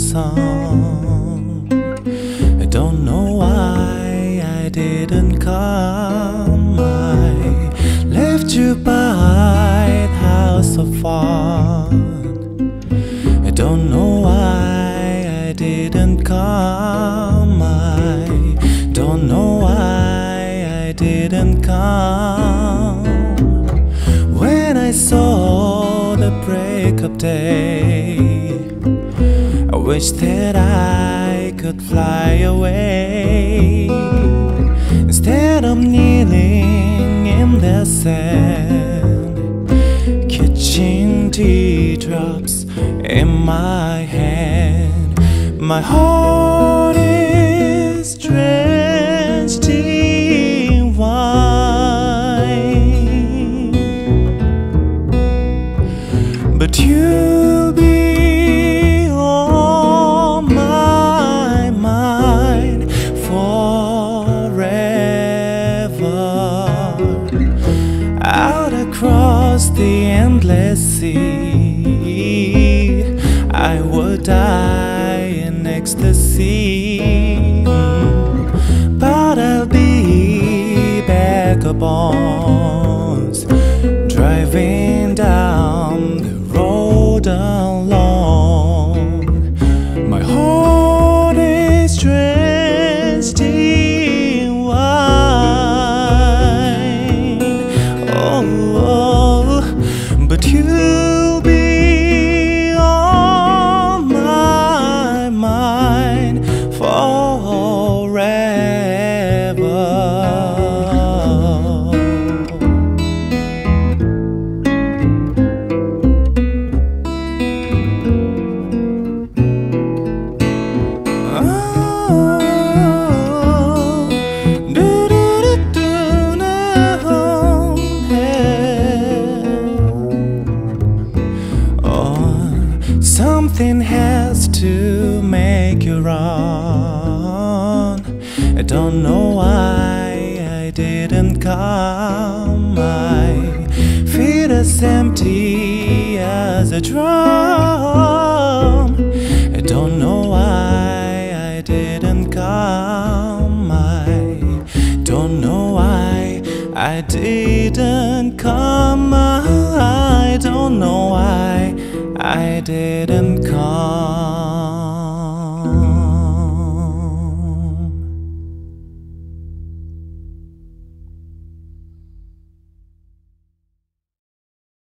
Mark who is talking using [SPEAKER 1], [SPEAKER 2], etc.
[SPEAKER 1] song. I don't know why I didn't come. I left you by the house of fun. I don't know why I didn't come. I don't know why I didn't come. Day, I wish that I could fly away instead of kneeling in the sand, catching teardrops in my hand. My heart but you'll be on my mind forever. Out across the endless sea, I would die in ecstasy. But I'll be back upon Oh, something has to make you run. I don't know why I didn't come. My feet as empty as a drum. I don't know why I didn't come. I don't know why I didn't come. I don't know why I didn't call.